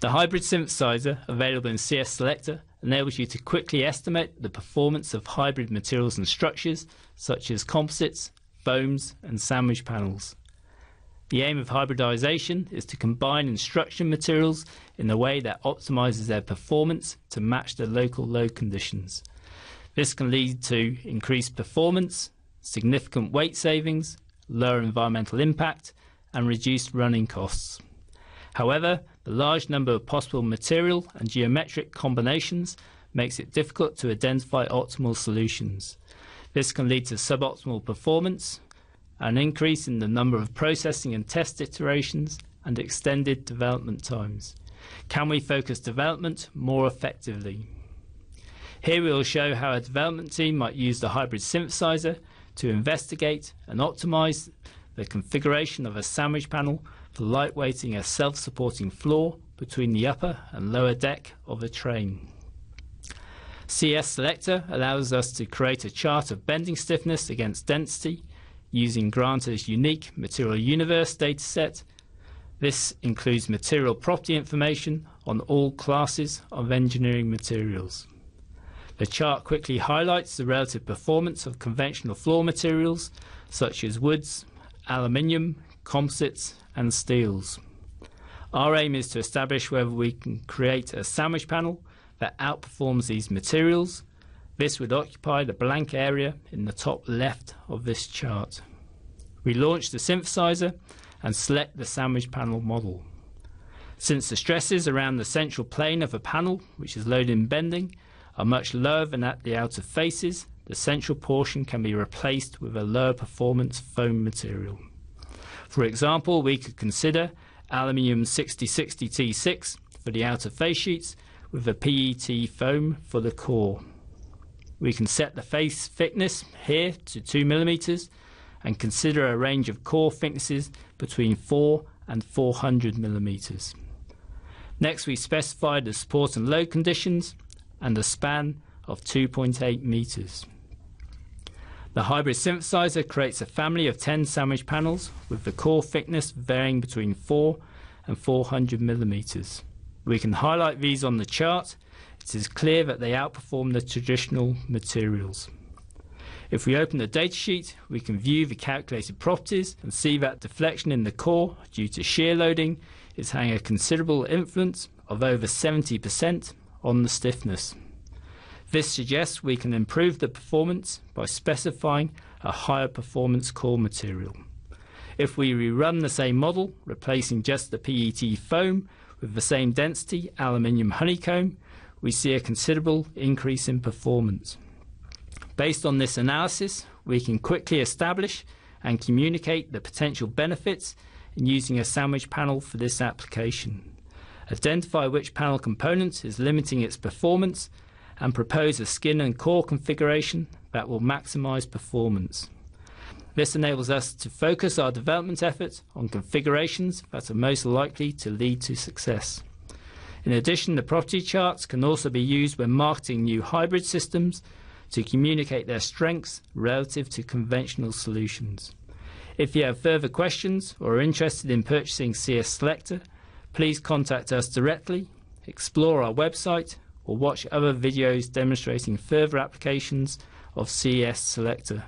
The hybrid synthesizer available in CES Selector enables you to quickly estimate the performance of hybrid materials and structures such as composites, foams, and sandwich panels. The aim of hybridization is to combine instruction materials in a way that optimizes their performance to match the local load conditions. This can lead to increased performance, significant weight savings, lower environmental impact, and reduced running costs. However, the large number of possible material and geometric combinations makes it difficult to identify optimal solutions. This can lead to suboptimal performance, an increase in the number of processing and test iterations, and extended development times. Can we focus development more effectively? Here we will show how a development team might use the hybrid synthesizer to investigate and optimize the configuration of a sandwich panel for lightweighting a self-supporting floor between the upper and lower deck of a train. CES Selector allows us to create a chart of bending stiffness against density using Granta's unique Material Universe dataset. This includes material property information on all classes of engineering materials. The chart quickly highlights the relative performance of conventional floor materials such as woods, aluminium, composites, and steels. Our aim is to establish whether we can create a sandwich panel that outperforms these materials. This would occupy the blank area in the top left of this chart. We launch the synthesizer and select the sandwich panel model. Since the stresses around the central plane of a panel, which is loaded in bending, are much lower than at the outer faces, the central portion can be replaced with a lower performance foam material. For example, we could consider aluminium 6060 T6 for the outer face sheets with a PET foam for the core. We can set the face thickness here to 2 millimeters and consider a range of core thicknesses between 4 and 400 millimeters. Next, we specify the support and load conditions and a span of 2.8 meters. The hybrid synthesizer creates a family of 10 sandwich panels with the core thickness varying between 4 and 400 millimeters. We can highlight these on the chart. It is clear that they outperform the traditional materials. If we open the datasheet, we can view the calculated properties and see that deflection in the core due to shear loading is having a considerable influence of over 70% on the stiffness. This suggests we can improve the performance by specifying a higher performance core material. If we rerun the same model, replacing just the PET foam with the same density aluminium honeycomb, we see a considerable increase in performance. Based on this analysis, we can quickly establish and communicate the potential benefits in using a sandwich panel for this application identify which panel component is limiting its performance, and propose a skin and core configuration that will maximize performance. This enables us to focus our development efforts on configurations that are most likely to lead to success. In addition, the property charts can also be used when marketing new hybrid systems to communicate their strengths relative to conventional solutions. If you have further questions or are interested in purchasing CES Selector, please contact us directly, explore our website, or watch other videos demonstrating further applications of CES Selector.